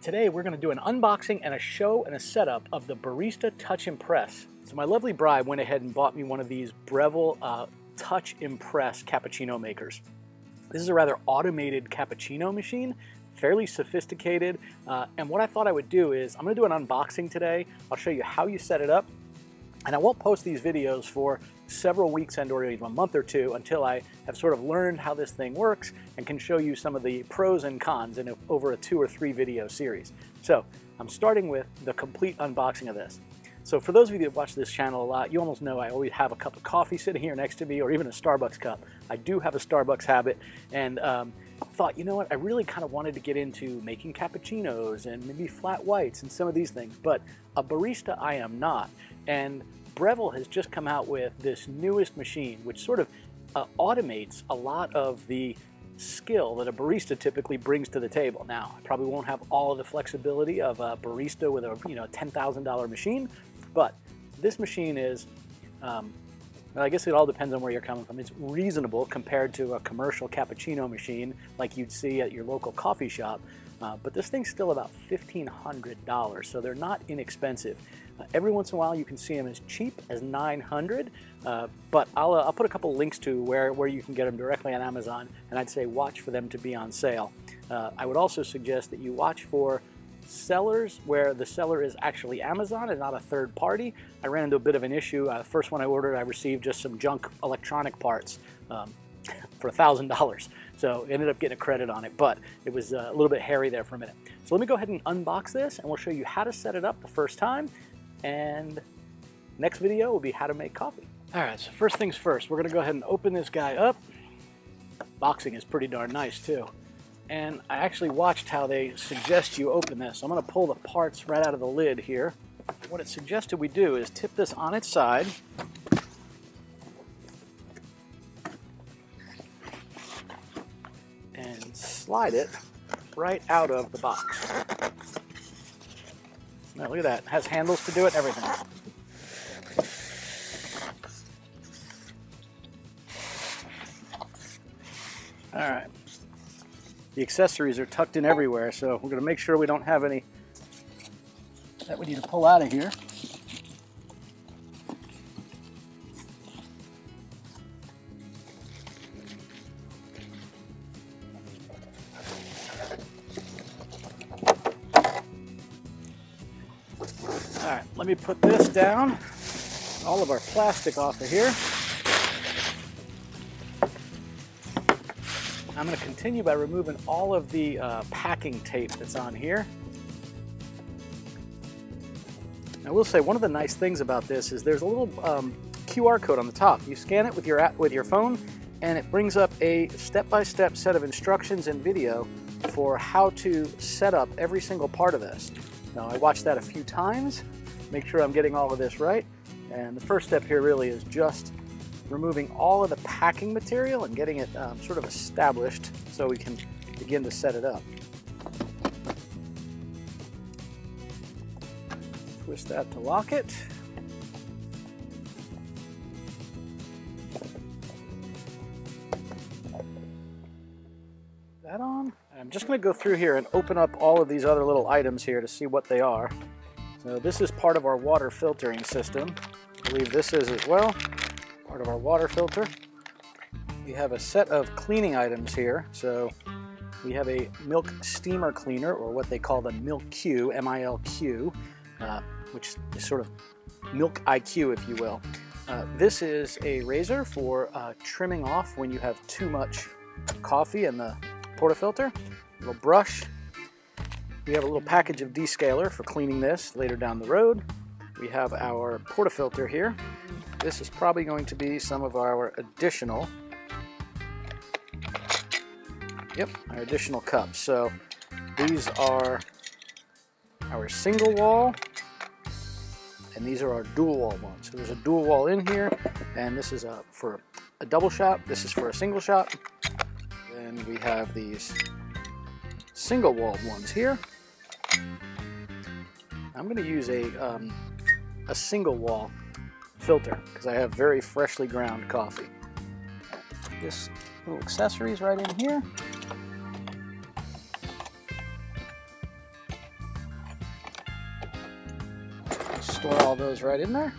today we're going to do an unboxing and a show and a setup of the Barista Touch Impress. So my lovely bride went ahead and bought me one of these Breville uh, Touch Impress cappuccino makers. This is a rather automated cappuccino machine, fairly sophisticated. Uh, and what I thought I would do is I'm going to do an unboxing today. I'll show you how you set it up. And I won't post these videos for several weeks and or even a month or two until I have sort of learned how this thing works and can show you some of the pros and cons in a, over a two or three video series. So I'm starting with the complete unboxing of this. So for those of you that watch this channel a lot, you almost know I always have a cup of coffee sitting here next to me or even a Starbucks cup. I do have a Starbucks habit and um, thought, you know what, I really kind of wanted to get into making cappuccinos and maybe flat whites and some of these things, but a barista I am not. And Breville has just come out with this newest machine, which sort of uh, automates a lot of the skill that a barista typically brings to the table. Now, I probably won't have all of the flexibility of a barista with a you know $10,000 machine, but this machine is, um, I guess it all depends on where you're coming from. It's reasonable compared to a commercial cappuccino machine like you'd see at your local coffee shop, uh, but this thing's still about $1,500, so they're not inexpensive. Every once in a while you can see them as cheap as 900 uh, but I'll, uh, I'll put a couple links to where, where you can get them directly on Amazon and I'd say watch for them to be on sale. Uh, I would also suggest that you watch for sellers where the seller is actually Amazon and not a third party. I ran into a bit of an issue. Uh, first one I ordered I received just some junk electronic parts um, for $1,000. So ended up getting a credit on it, but it was uh, a little bit hairy there for a minute. So let me go ahead and unbox this and we'll show you how to set it up the first time and next video will be how to make coffee. All right, so first things first, we're gonna go ahead and open this guy up. Boxing is pretty darn nice too. And I actually watched how they suggest you open this. I'm gonna pull the parts right out of the lid here. What it suggested we do is tip this on its side. And slide it right out of the box. Look at that. It has handles to do it, everything. All right. The accessories are tucked in everywhere, so we're going to make sure we don't have any that we need to pull out of here. Let me put this down. All of our plastic off of here. I'm going to continue by removing all of the uh, packing tape that's on here. I will say one of the nice things about this is there's a little um, QR code on the top. You scan it with your app, with your phone, and it brings up a step-by-step -step set of instructions and video for how to set up every single part of this. Now I watched that a few times, make sure I'm getting all of this right. And the first step here really is just removing all of the packing material and getting it um, sort of established so we can begin to set it up. Twist that to lock it. That on. I'm just going to go through here and open up all of these other little items here to see what they are. So this is part of our water filtering system. I believe this is as well part of our water filter. We have a set of cleaning items here. So we have a milk steamer cleaner, or what they call the Milk Q, M-I-L-Q, uh, which is sort of milk IQ, if you will. Uh, this is a razor for uh, trimming off when you have too much coffee in the portafilter. A little brush. We have a little package of descaler for cleaning this later down the road. We have our portafilter here. This is probably going to be some of our additional, yep, our additional cups. So these are our single wall, and these are our dual wall ones. So there's a dual wall in here, and this is a, for a double shot. This is for a single shot. Then we have these single walled ones here. I'm going to use a, um, a single wall filter because I have very freshly ground coffee. This little accessory is right in here. Store all those right in there.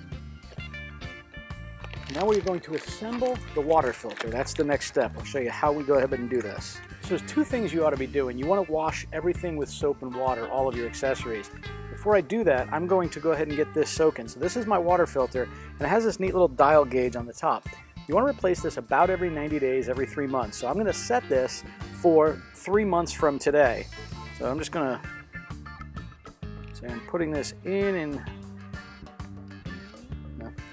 Now we're going to assemble the water filter. That's the next step. I'll show you how we go ahead and do this. So there's two things you ought to be doing. You want to wash everything with soap and water, all of your accessories. Before I do that, I'm going to go ahead and get this soaking. So this is my water filter, and it has this neat little dial gauge on the top. You want to replace this about every 90 days, every three months. So I'm going to set this for three months from today. So I'm just going to, so I'm putting this in and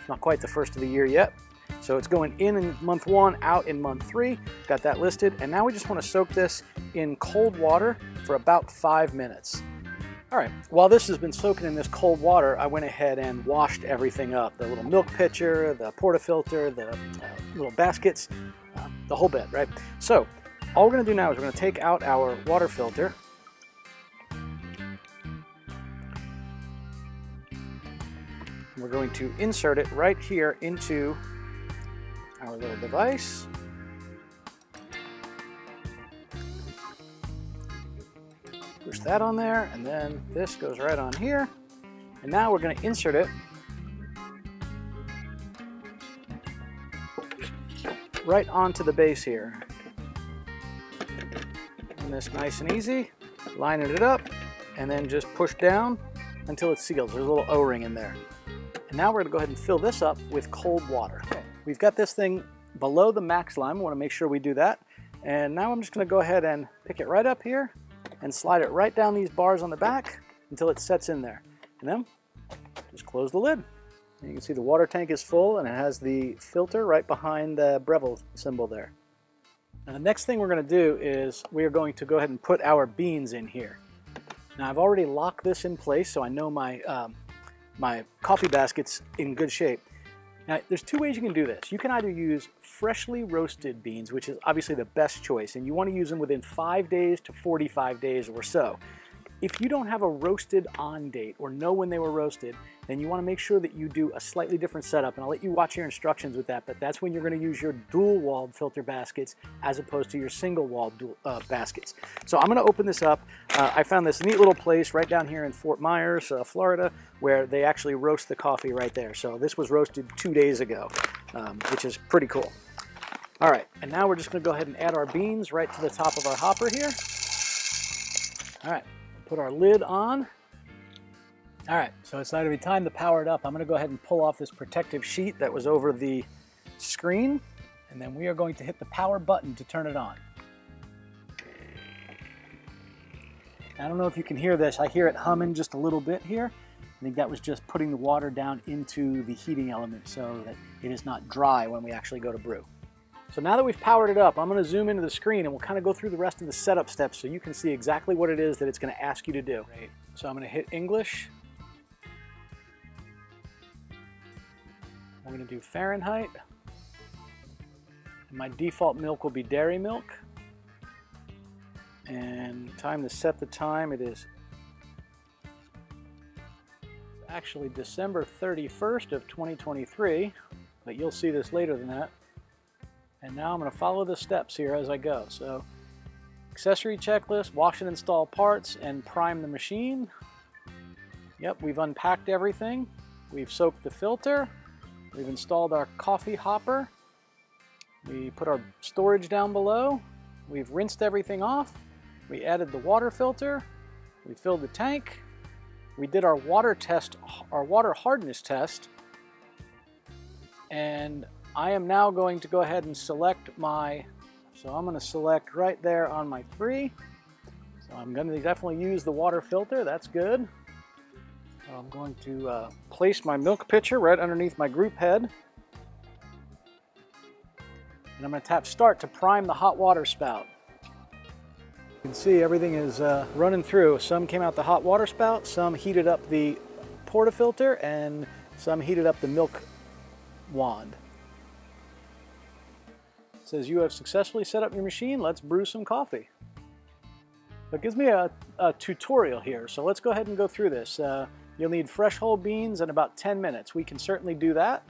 not quite the first of the year yet. So it's going in in month one, out in month three. Got that listed. And now we just want to soak this in cold water for about five minutes. All right, while this has been soaking in this cold water, I went ahead and washed everything up. The little milk pitcher, the portafilter, the uh, little baskets, uh, the whole bit, right? So all we're gonna do now is we're gonna take out our water filter. We're going to insert it right here into our little device. Push that on there, and then this goes right on here. And now we're going to insert it right onto the base here. And this nice and easy, lining it up, and then just push down until it seals. There's a little O-ring in there. And now we're gonna go ahead and fill this up with cold water. Okay. We've got this thing below the max line. We wanna make sure we do that. And now I'm just gonna go ahead and pick it right up here and slide it right down these bars on the back until it sets in there. And then just close the lid. And you can see the water tank is full and it has the filter right behind the Breville symbol there. Now the next thing we're going to do is we are going to go ahead and put our beans in here. Now I've already locked this in place so I know my, um, my coffee basket's in good shape. Now, there's two ways you can do this. You can either use freshly roasted beans, which is obviously the best choice, and you want to use them within 5 days to 45 days or so. If you don't have a roasted on date or know when they were roasted, then you want to make sure that you do a slightly different setup. And I'll let you watch your instructions with that, but that's when you're going to use your dual walled filter baskets as opposed to your single walled uh, baskets. So I'm going to open this up. Uh, I found this neat little place right down here in Fort Myers, uh, Florida, where they actually roast the coffee right there. So this was roasted two days ago, um, which is pretty cool. All right, and now we're just going to go ahead and add our beans right to the top of our hopper here. All right, put our lid on. All right, so it's now going to be time to power it up. I'm going to go ahead and pull off this protective sheet that was over the screen, and then we are going to hit the power button to turn it on. I don't know if you can hear this. I hear it humming just a little bit here. I think that was just putting the water down into the heating element so that it is not dry when we actually go to brew. So now that we've powered it up, I'm going to zoom into the screen and we'll kind of go through the rest of the setup steps so you can see exactly what it is that it's going to ask you to do. Right. So I'm going to hit English. I'm going to do Fahrenheit. My default milk will be dairy milk. And time to set the time, it is actually December 31st of 2023, but you'll see this later than that. And now I'm going to follow the steps here as I go. So accessory checklist, wash and install parts, and prime the machine. Yep, we've unpacked everything. We've soaked the filter. We've installed our coffee hopper. We put our storage down below. We've rinsed everything off. We added the water filter. We filled the tank. We did our water test, our water hardness test. And I am now going to go ahead and select my, so I'm going to select right there on my three. So I'm going to definitely use the water filter, that's good. So I'm going to uh, place my milk pitcher right underneath my group head. And I'm going to tap start to prime the hot water spout. You can see everything is uh, running through. Some came out the hot water spout, some heated up the portafilter, and some heated up the milk wand says you have successfully set up your machine. Let's brew some coffee. It gives me a, a tutorial here, so let's go ahead and go through this. Uh, you'll need fresh whole beans in about 10 minutes. We can certainly do that.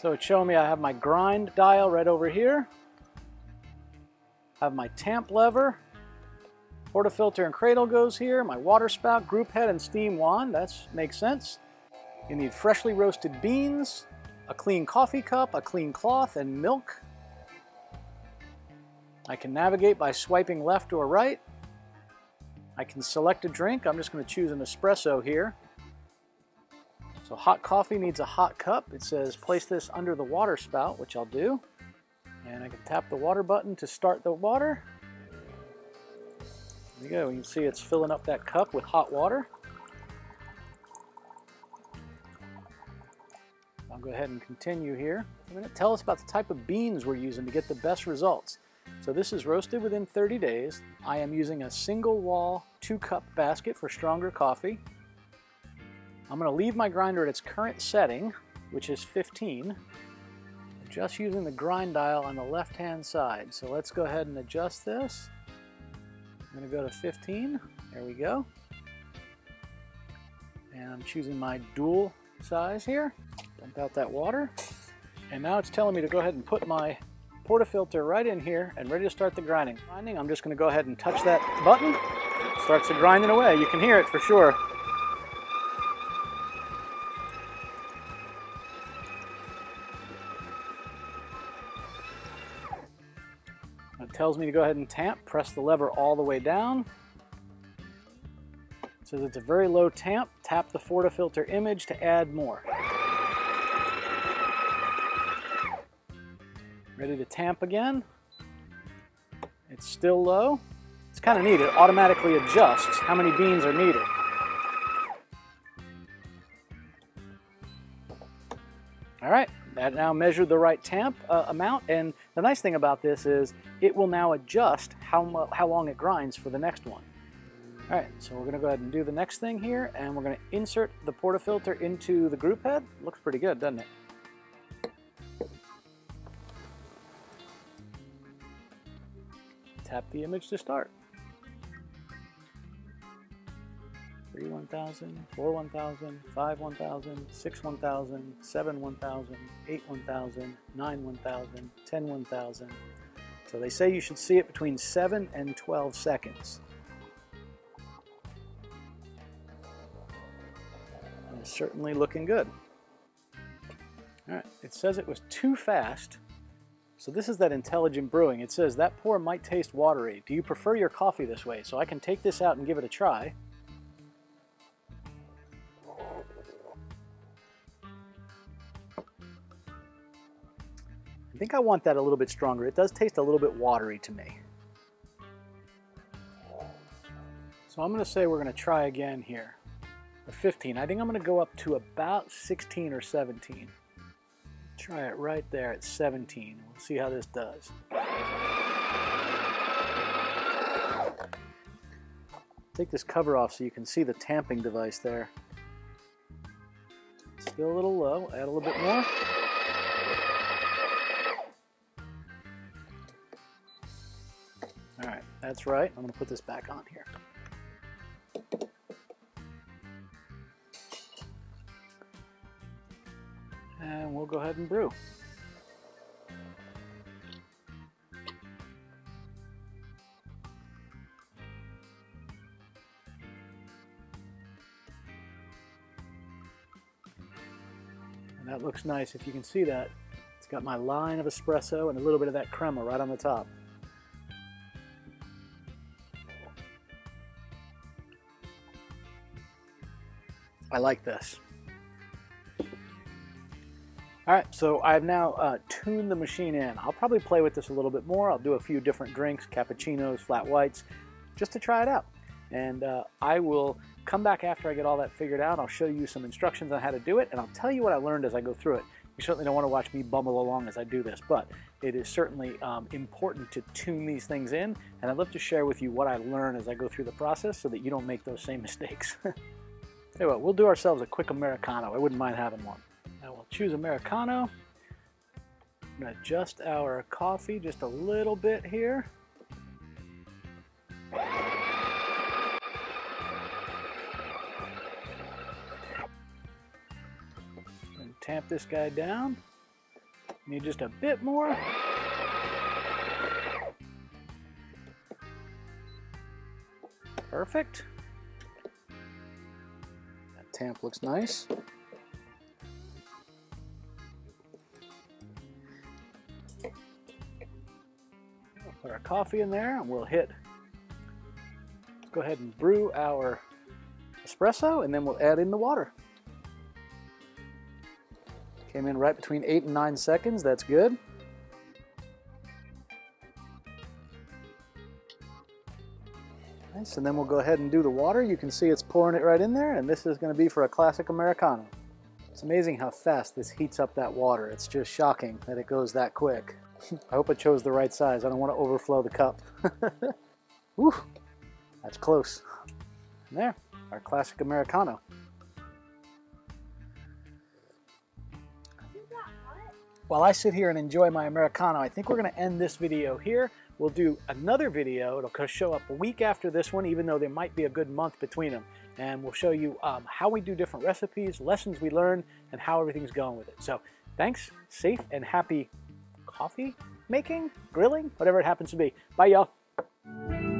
So it's showing me I have my grind dial right over here. I have my tamp lever. Portafilter and cradle goes here. My water spout, group head, and steam wand. That makes sense. You need freshly roasted beans, a clean coffee cup, a clean cloth, and milk. I can navigate by swiping left or right. I can select a drink. I'm just going to choose an espresso here. So hot coffee needs a hot cup. It says place this under the water spout, which I'll do. And I can tap the water button to start the water. There you go. You can see it's filling up that cup with hot water. I'll go ahead and continue here. I'm going to tell us about the type of beans we're using to get the best results. So this is roasted within 30 days. I am using a single wall two cup basket for stronger coffee. I'm going to leave my grinder at its current setting, which is 15, just using the grind dial on the left hand side. So let's go ahead and adjust this. I'm going to go to 15. There we go. And I'm choosing my dual size here. Dump out that water. And now it's telling me to go ahead and put my portafilter right in here and ready to start the grinding. Grinding, I'm just going to go ahead and touch that button. Starts the grinding away. You can hear it for sure. It tells me to go ahead and tamp, press the lever all the way down. It says it's a very low tamp, tap the portafilter image to add more. Ready to tamp again. It's still low. It's kind of neat. It automatically adjusts how many beans are needed. All right, that now measured the right tamp uh, amount. And the nice thing about this is it will now adjust how, how long it grinds for the next one. All right, so we're gonna go ahead and do the next thing here and we're gonna insert the portafilter into the group head. Looks pretty good, doesn't it? Tap the image to start. 3 1000, 4 1000, 5 1000, 6 1000, 7 1000, 8 1000, 9 1000, 10 1000. So they say you should see it between 7 and 12 seconds. And it's certainly looking good. All right, it says it was too fast so this is that intelligent brewing. It says that pour might taste watery. Do you prefer your coffee this way? So I can take this out and give it a try. I think I want that a little bit stronger. It does taste a little bit watery to me. So I'm going to say we're going to try again here. 15. I think I'm going to go up to about 16 or 17. Try it right there at 17. We'll see how this does. Take this cover off so you can see the tamping device there. Still a little low, add a little bit more. All right, that's right. I'm gonna put this back on here. And we'll go ahead and brew. And that looks nice if you can see that. It's got my line of espresso and a little bit of that crema right on the top. I like this. All right, so I've now uh, tuned the machine in. I'll probably play with this a little bit more. I'll do a few different drinks, cappuccinos, flat whites, just to try it out. And uh, I will come back after I get all that figured out. I'll show you some instructions on how to do it, and I'll tell you what I learned as I go through it. You certainly don't want to watch me bumble along as I do this, but it is certainly um, important to tune these things in, and I'd love to share with you what I learn as I go through the process so that you don't make those same mistakes. You we'll do ourselves a quick Americano. I wouldn't mind having one. Now we'll choose Americano. I'm to adjust our coffee just a little bit here. And tamp this guy down. Need just a bit more. Perfect. That tamp looks nice. Coffee in there and we'll hit, go ahead and brew our espresso and then we'll add in the water. Came in right between eight and nine seconds, that's good. Nice, and then we'll go ahead and do the water. You can see it's pouring it right in there, and this is gonna be for a classic Americano. It's amazing how fast this heats up that water. It's just shocking that it goes that quick. I hope I chose the right size. I don't want to overflow the cup. Whew, that's close. And there, our classic Americano. While I sit here and enjoy my Americano, I think we're going to end this video here. We'll do another video. It'll show up a week after this one, even though there might be a good month between them. And we'll show you um, how we do different recipes, lessons we learn, and how everything's going with it. So thanks, safe and happy coffee making, grilling, whatever it happens to be. Bye, y'all.